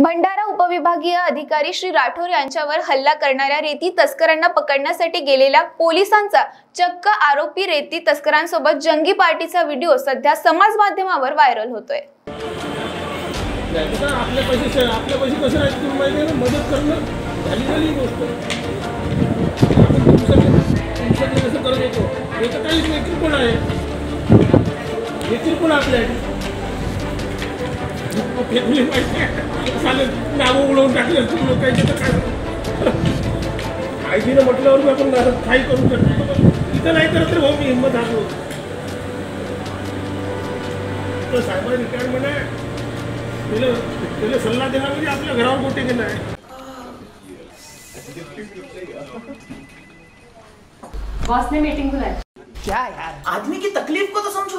भंडारा उपविभागीय अधिकारी श्री राठोर यांच्यावर हल्ला करणाऱ्या रेती तस्करांना पकडण्यासाठी गेलेल्या पोलिसांचा चक्क आरोपी रेती तस्करांसोबत जंगी पार्टीचा व्हिडिओ सध्या समाज माध्यमावर व्हायरल होतोय. नाही आपले पैसे श- आपले पैसे कसे राहते माहिती ना? मदत करणं झाली झाली गोष्ट. आपण तुमचं तुमचं कसं करत होतो. हे तर काहीच नाही किरकोळ आहे. हे किरकोळ आपल्यासाठी. फेकली पाहिजे चालेल नावं तर करू शकतो इथं नाही करत रे भाऊ हाकलो तर साहेब रिटायरमेंट आहे तिला तिला सल्ला देणं म्हणजे आपल्या बॉस ने मीटिंग बुलाई। क्या यार? आदमी की तकलीफ़ को तो समझो।